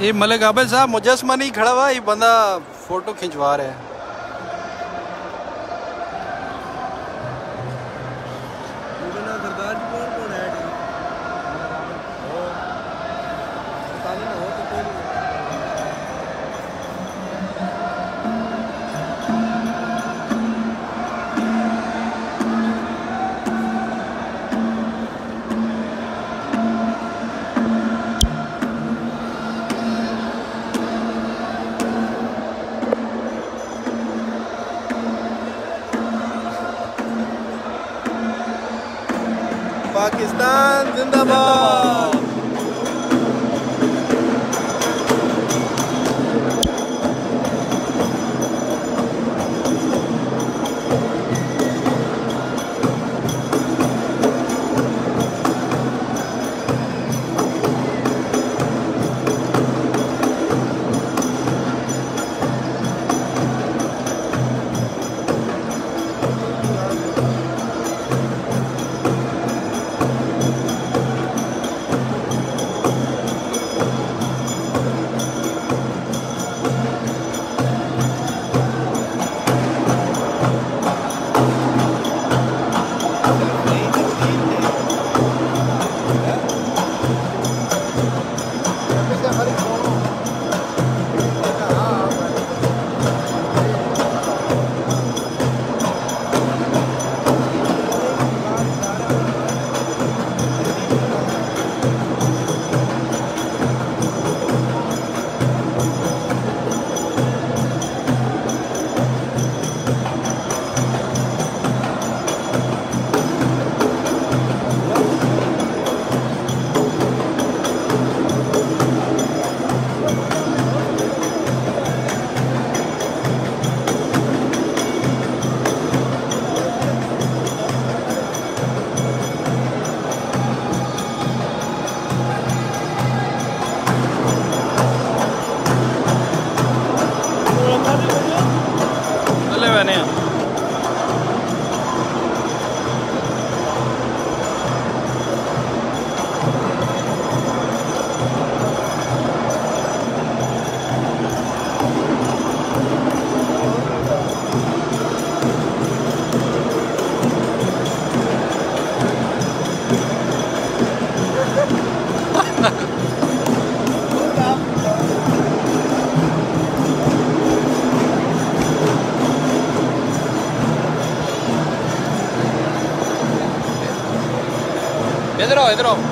ये मलिक आबिद साहब मुजस्मा नहीं खड़ा हुआ ये बंदा फ़ोटो खिंचवा रहा है। जिंदाबाद 얘들아 얘들아.